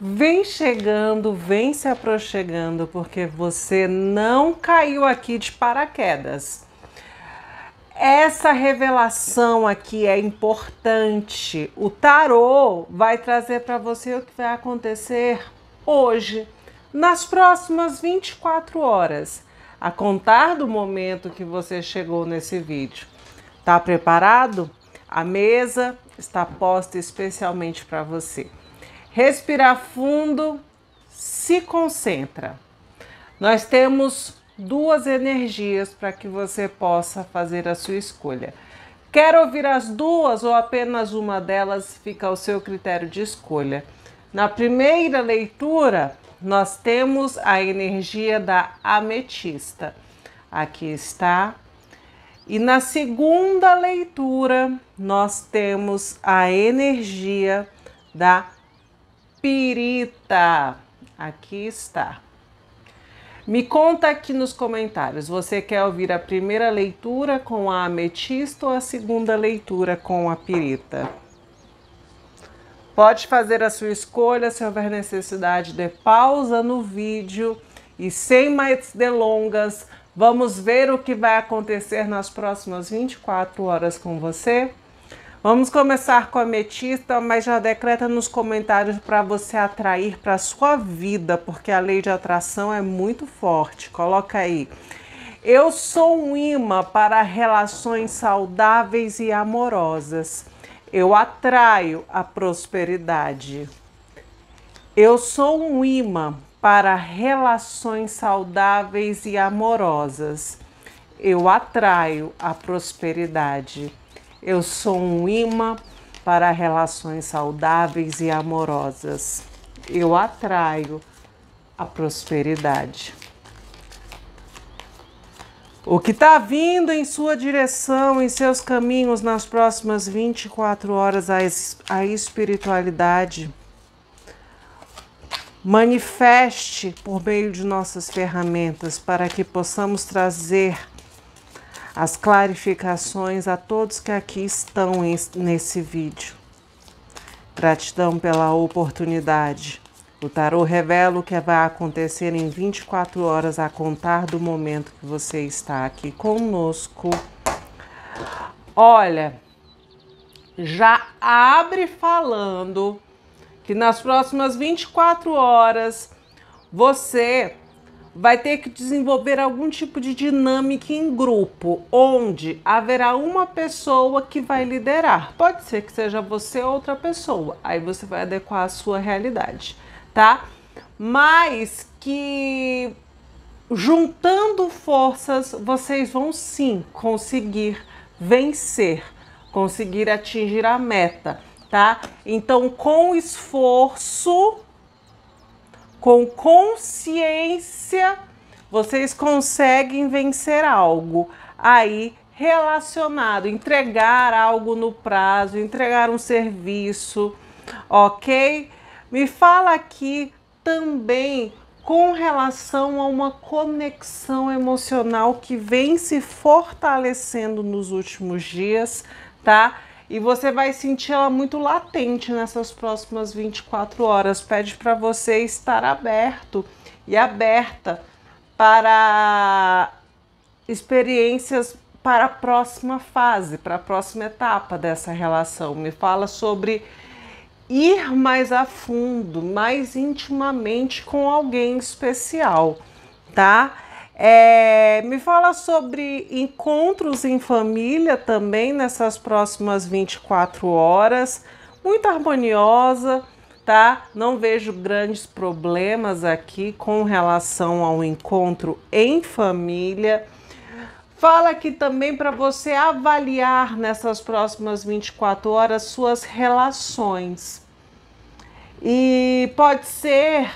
Vem chegando, vem se aproximando, porque você não caiu aqui de paraquedas. Essa revelação aqui é importante. O tarô vai trazer para você o que vai acontecer hoje, nas próximas 24 horas, a contar do momento que você chegou nesse vídeo. Tá preparado? A mesa está posta especialmente para você. Respirar fundo, se concentra. Nós temos duas energias para que você possa fazer a sua escolha. Quer ouvir as duas ou apenas uma delas? Fica ao seu critério de escolha. Na primeira leitura, nós temos a energia da ametista. Aqui está. E na segunda leitura, nós temos a energia da pirita. Aqui está. Me conta aqui nos comentários, você quer ouvir a primeira leitura com a ametista ou a segunda leitura com a pirita? Pode fazer a sua escolha, se houver necessidade de pausa no vídeo e sem mais delongas, vamos ver o que vai acontecer nas próximas 24 horas com você? Vamos começar com a ametista, mas já decreta nos comentários para você atrair para sua vida, porque a lei de atração é muito forte. Coloca aí. Eu sou um imã para relações saudáveis e amorosas. Eu atraio a prosperidade. Eu sou um imã para relações saudáveis e amorosas. Eu atraio a prosperidade. Eu sou um imã para relações saudáveis e amorosas. Eu atraio a prosperidade. O que está vindo em sua direção, em seus caminhos nas próximas 24 horas, a, espiritualidade. Manifeste por meio de nossas ferramentas para que possamos trazer as clarificações a todos que aqui estão nesse vídeo. Gratidão pela oportunidade. O tarô revela o que vai acontecer em 24 horas a contar do momento que você está aqui conosco. Olha, já abre falando que nas próximas 24 horas você vai ter que desenvolver algum tipo de dinâmica em grupo, onde haverá uma pessoa que vai liderar. Pode ser que seja você ou outra pessoa, aí você vai adequar a sua realidade, tá? Mas que juntando forças, vocês vão sim conseguir vencer, conseguir atingir a meta, tá? Então, com esforço, com consciência, vocês conseguem vencer algo aí relacionado, entregar algo no prazo, entregar um serviço, ok? Me fala aqui também com relação a uma conexão emocional que vem se fortalecendo nos últimos dias, tá? E você vai sentir ela muito latente nessas próximas 24 horas. Pede para você estar aberto e aberta para experiências para a próxima fase, para a próxima etapa dessa relação. Me fala sobre ir mais a fundo, mais intimamente com alguém especial, tá? É, me fala sobre encontros em família também nessas próximas 24 horas. Muito harmoniosa, tá? Não vejo grandes problemas aqui com relação ao encontro em família. Fala aqui também para você avaliar nessas próximas 24 horas suas relações. E pode ser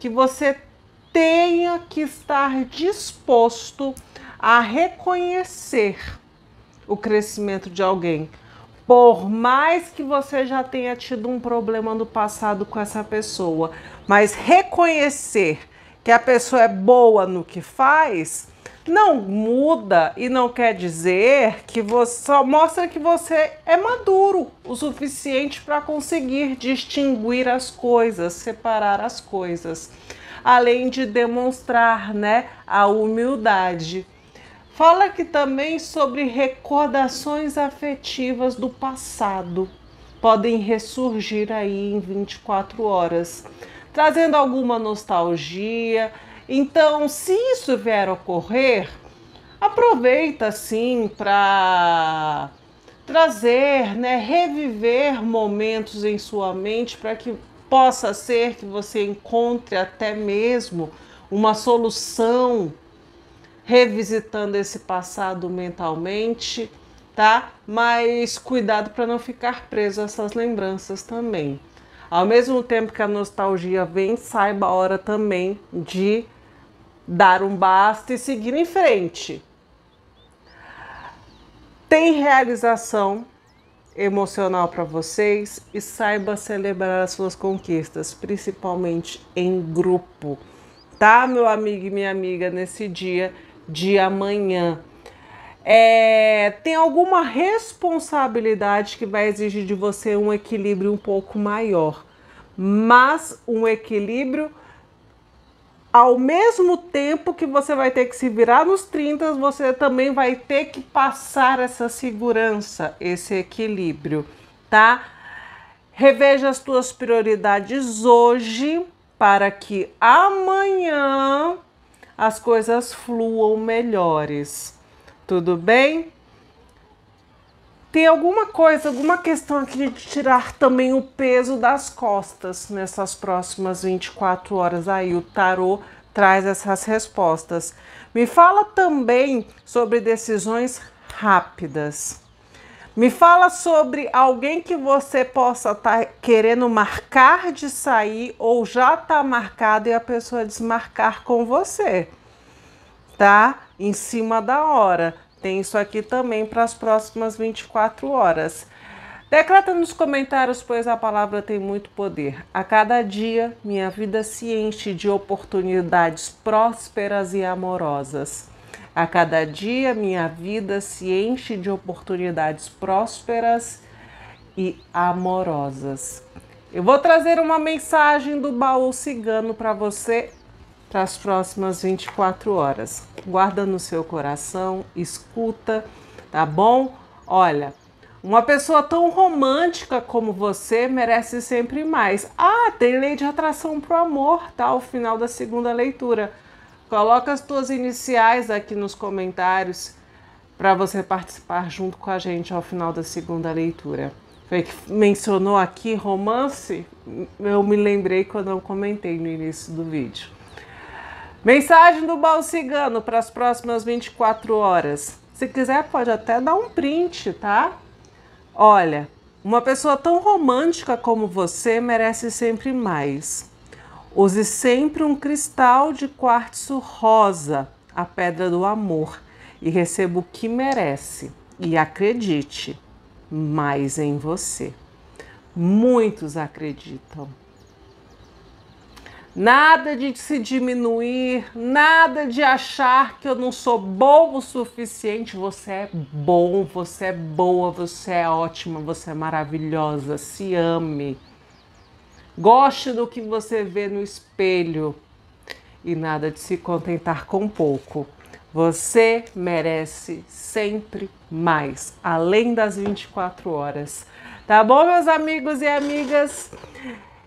que você tenha que estar disposto a reconhecer o crescimento de alguém. Por mais que você já tenha tido um problema no passado com essa pessoa, mas reconhecer que a pessoa é boa no que faz, não muda e não quer dizer que você só mostra que você é maduro o suficiente para conseguir distinguir as coisas, separar as coisas, além de demonstrar, né, a humildade. Fala aqui também sobre recordações afetivas do passado. Podem ressurgir aí em 24 horas, trazendo alguma nostalgia, então, se isso vier a ocorrer, aproveita sim para trazer, né, reviver momentos em sua mente para que possa ser que você encontre até mesmo uma solução revisitando esse passado mentalmente, tá? Mas cuidado para não ficar preso a essas lembranças também. Ao mesmo tempo que a nostalgia vem, saiba a hora também de dar um basta e seguir em frente. Tem realização emocional para vocês e saiba celebrar as suas conquistas, principalmente em grupo, tá, meu amigo e minha amiga, nesse dia de amanhã. É, tem alguma responsabilidade que vai exigir de você um equilíbrio um pouco maior, mas um equilíbrio ao mesmo tempo que você vai ter que se virar nos 30, você também vai ter que passar essa segurança, esse equilíbrio, tá? Reveja as tuas prioridades hoje para que amanhã as coisas fluam melhores. Tudo bem? Tem alguma coisa, alguma questão aqui de tirar também o peso das costas nessas próximas 24 horas. Aí o tarô traz essas respostas. Me fala também sobre decisões rápidas. Me fala sobre alguém que você possa estar tá querendo marcar de sair ou já está marcado e a pessoa desmarcar com você, tá? Em cima da hora. Tem isso aqui também para as próximas 24 horas. Decreta nos comentários, pois a palavra tem muito poder. A cada dia, minha vida se enche de oportunidades prósperas e amorosas. A cada dia, minha vida se enche de oportunidades prósperas e amorosas. Eu vou trazer uma mensagem do baú cigano para você para as próximas 24 horas. Guarda no seu coração, escuta, tá bom? Olha, uma pessoa tão romântica como você merece sempre mais. Ah, tem lei de atração pro amor, tá? Ao final da segunda leitura. Coloca as tuas iniciais aqui nos comentários para você participar junto com a gente ao final da segunda leitura. Foi que mencionou aqui romance, eu me lembrei quando eu comentei no início do vídeo. Mensagem do baú cigano para as próximas 24 horas. Se quiser, pode até dar um print, tá? Olha, uma pessoa tão romântica como você merece sempre mais. Use sempre um cristal de quartzo rosa, a pedra do amor, e receba o que merece. E acredite mais em você. Muitos acreditam. Nada de se diminuir, nada de achar que eu não sou bom o suficiente. Você é bom, você é boa, você é ótima, você é maravilhosa. Se ame. Goste do que você vê no espelho e nada de se contentar com pouco. Você merece sempre mais, além das 24 horas. Tá bom, meus amigos e amigas?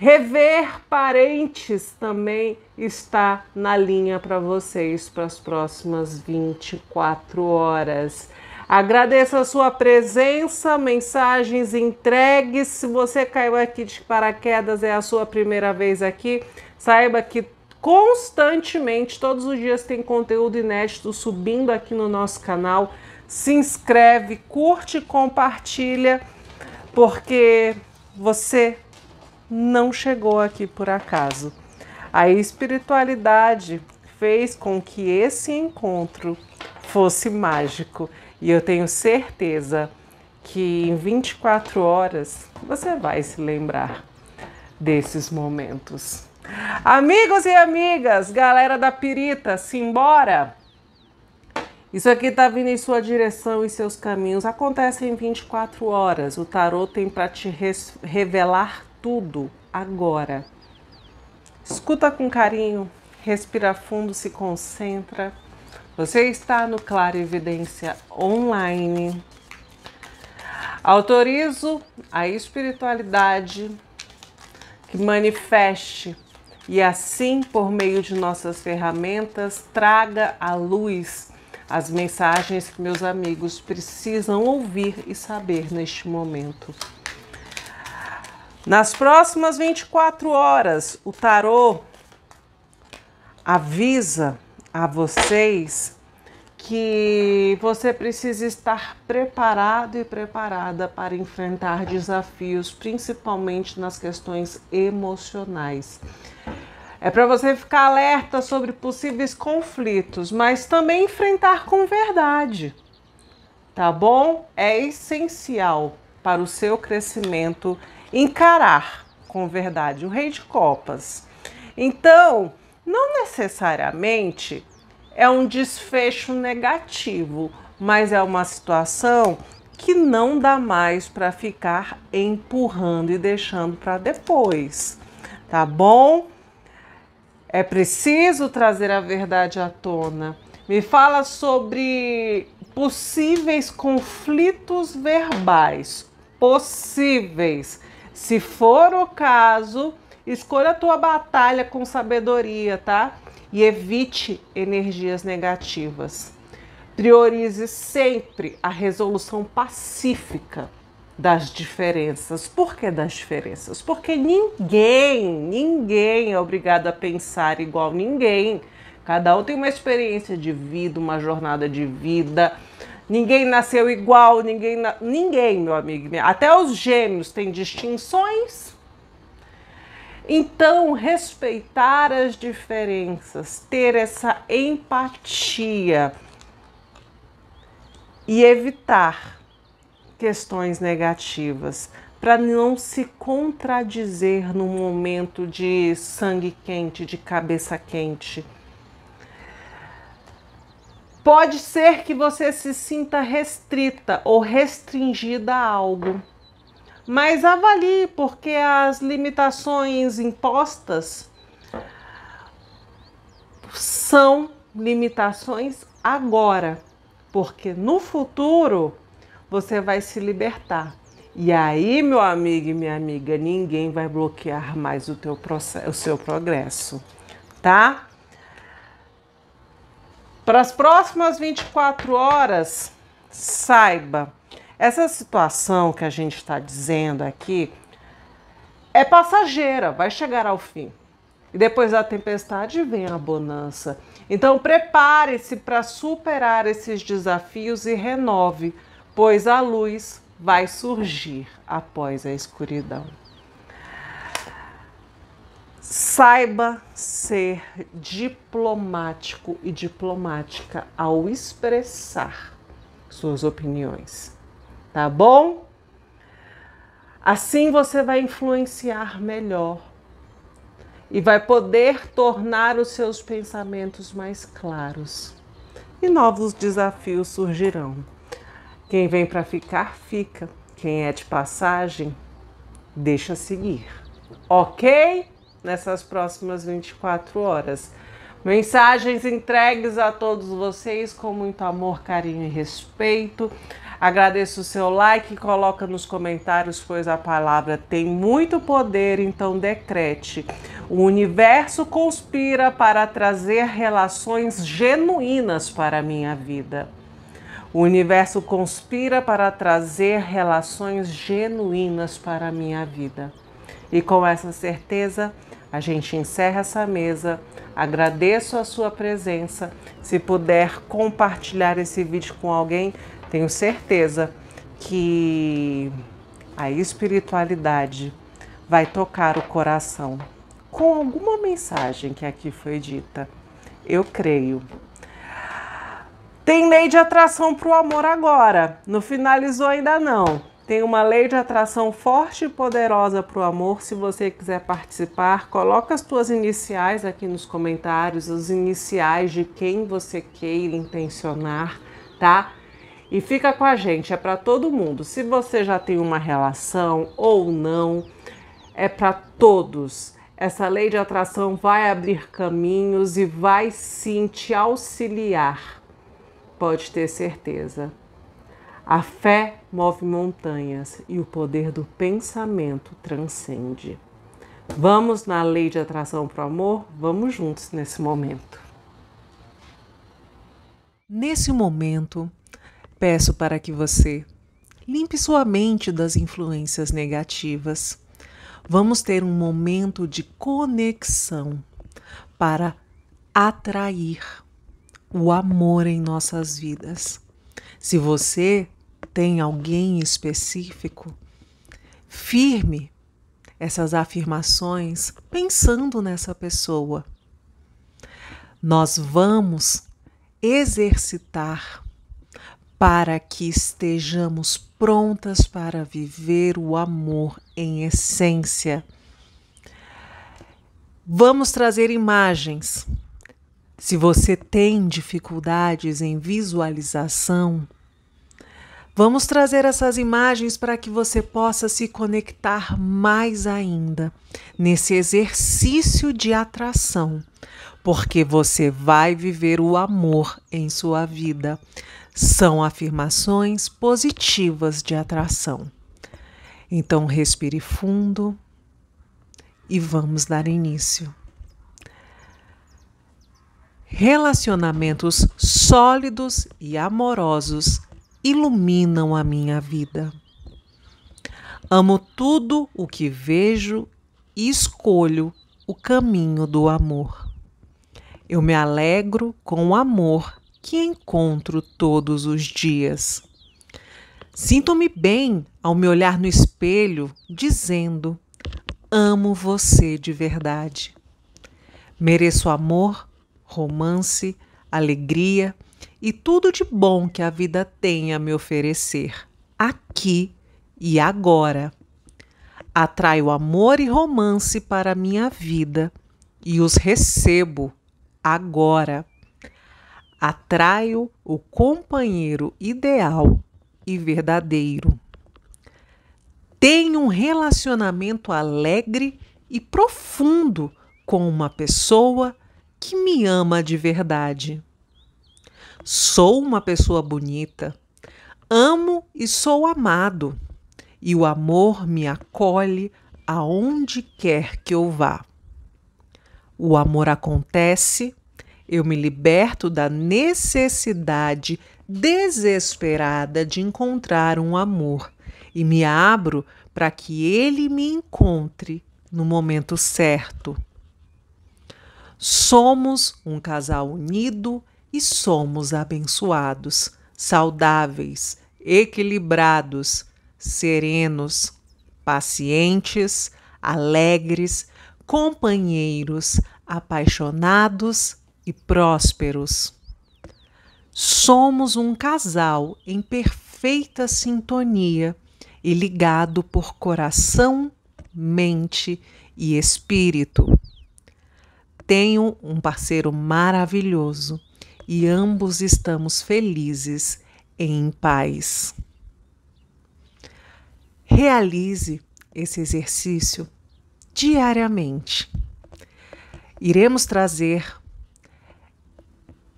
Rever parentes também está na linha para vocês para as próximas 24 horas. Agradeço a sua presença, mensagens entregues. Se você caiu aqui de paraquedas, é a sua primeira vez aqui, saiba que constantemente, todos os dias, tem conteúdo inédito subindo aqui no nosso canal. Se inscreve, curte, compartilha, porque você não chegou aqui por acaso. A espiritualidade fez com que esse encontro fosse mágico e eu tenho certeza que em 24 horas você vai se lembrar desses momentos. Amigos e amigas, galera da Pirita, simbora! Isso aqui está vindo em sua direção e seus caminhos. Acontece em 24 horas. O tarô tem para te revelar tudo agora. Escuta com carinho, respira fundo, se concentra. Você está no Claro Evidência Online. Autorizo a espiritualidade que manifeste e assim, por meio de nossas ferramentas, traga à luz as mensagens que meus amigos precisam ouvir e saber neste momento. Nas próximas 24 horas, o tarô avisa a vocês que você precisa estar preparado e preparada para enfrentar desafios, principalmente nas questões emocionais. É para você ficar alerta sobre possíveis conflitos, mas também enfrentar com verdade. Tá bom? É essencial para o seu crescimento encarar com verdade o Rei de Copas. Então, não necessariamente é um desfecho negativo, mas é uma situação que não dá mais para ficar empurrando e deixando para depois, tá bom? É preciso trazer a verdade à tona. Me fala sobre possíveis conflitos verbais. Possíveis. Se for o caso, escolha a tua batalha com sabedoria, tá? E evite energias negativas. Priorize sempre a resolução pacífica das diferenças. Por que das diferenças? Porque ninguém, ninguém é obrigado a pensar igual ninguém. Cada um tem uma experiência de vida, uma jornada de vida. Ninguém nasceu igual, ninguém, na... ninguém, meu amigo. Até os gêmeos têm distinções. Então, respeitar as diferenças, ter essa empatia e evitar questões negativas, para não se contradizer num momento de sangue quente, de cabeça quente. Pode ser que você se sinta restrita ou restringida a algo, mas avalie, porque as limitações impostas são limitações agora, porque no futuro você vai se libertar. E aí, meu amigo e minha amiga, ninguém vai bloquear mais o, teu o seu progresso, tá? Para as próximas 24 horas, saiba, essa situação que a gente está dizendo aqui é passageira, vai chegar ao fim. E depois da tempestade vem a bonança. Então prepare-se para superar esses desafios e renove pois a luz vai surgir após a escuridão. Saiba ser diplomático e diplomática ao expressar suas opiniões, tá bom? Assim você vai influenciar melhor e vai poder tornar os seus pensamentos mais claros. E novos desafios surgirão. Quem vem para ficar, fica. Quem é de passagem, deixa seguir. Ok? Nessas próximas 24 horas. Mensagens entregues a todos vocês com muito amor, carinho e respeito. Agradeço o seu like, coloca nos comentários, pois a palavra tem muito poder, então decrete. O universo conspira para trazer relações genuínas para a minha vida. O universo conspira para trazer relações genuínas para a minha vida. E com essa certeza, a gente encerra essa mesa. Agradeço a sua presença. Se puder compartilhar esse vídeo com alguém, tenho certeza que a espiritualidade vai tocar o coração com alguma mensagem que aqui foi dita. Eu creio. Tem lei de atração para o amor agora. Não finalizou ainda não. Tem uma lei de atração forte e poderosa para o amor. Se você quiser participar, coloca as suas iniciais aqui nos comentários, os iniciais de quem você queira intencionar. tá? E fica com a gente, é para todo mundo. Se você já tem uma relação ou não, é para todos. Essa lei de atração vai abrir caminhos e vai sim te auxiliar. Pode ter certeza. A fé move montanhas e o poder do pensamento transcende. Vamos na lei de atração para o amor? Vamos juntos nesse momento. Nesse momento, peço para que você limpe sua mente das influências negativas Vamos ter um momento de conexão para atrair o amor em nossas vidas. Se você tem alguém específico, firme essas afirmações pensando nessa pessoa. Nós vamos exercitar para que estejamos prontas para viver o amor em essência. Vamos trazer imagens. Se você tem dificuldades em visualização, vamos trazer essas imagens para que você possa se conectar mais ainda nesse exercício de atração, porque você vai viver o amor em sua vida são afirmações positivas de atração. Então, respire fundo e vamos dar início. Relacionamentos sólidos e amorosos iluminam a minha vida. Amo tudo o que vejo e escolho o caminho do amor. Eu me alegro com o amor que encontro todos os dias. Sinto-me bem ao me olhar no espelho, dizendo: Amo você de verdade. Mereço amor, romance, alegria e tudo de bom que a vida tem a me oferecer, aqui e agora. Atraio amor e romance para a minha vida e os recebo agora atraio o companheiro ideal e verdadeiro. Tenho um relacionamento alegre e profundo com uma pessoa que me ama de verdade. Sou uma pessoa bonita, amo e sou amado, e o amor me acolhe aonde quer que eu vá. O amor acontece eu me liberto da necessidade desesperada de encontrar um amor e me abro para que ele me encontre no momento certo. Somos um casal unido e somos abençoados, saudáveis, equilibrados, serenos, pacientes, alegres, companheiros, apaixonados e prósperos. Somos um casal em perfeita sintonia e ligado por coração, mente e espírito. Tenho um parceiro maravilhoso e ambos estamos felizes em paz. Realize esse exercício diariamente. Iremos trazer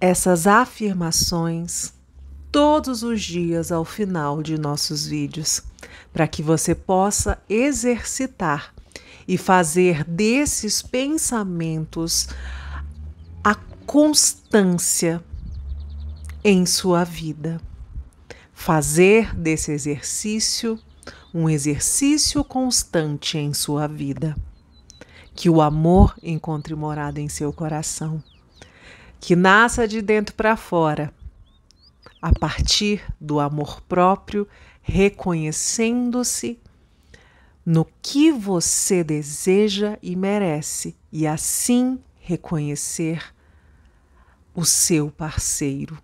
essas afirmações todos os dias ao final de nossos vídeos, para que você possa exercitar e fazer desses pensamentos a constância em sua vida. Fazer desse exercício um exercício constante em sua vida. Que o amor encontre morada em seu coração que nasça de dentro para fora, a partir do amor próprio, reconhecendo-se no que você deseja e merece, e assim reconhecer o seu parceiro,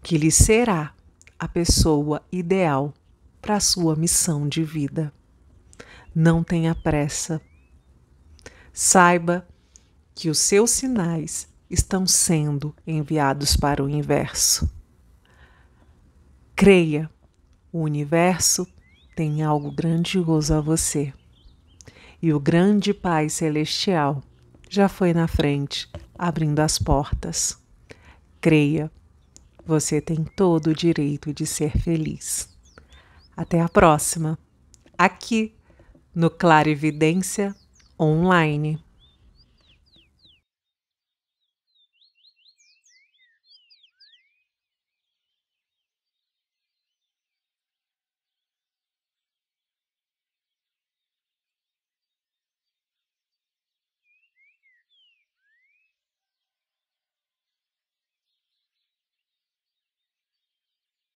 que lhe será a pessoa ideal para a sua missão de vida. Não tenha pressa. Saiba que os seus sinais estão sendo enviados para o inverso. Creia, o universo tem algo grandioso a você. E o grande Pai Celestial já foi na frente, abrindo as portas. Creia, você tem todo o direito de ser feliz. Até a próxima, aqui no Clarividência Online.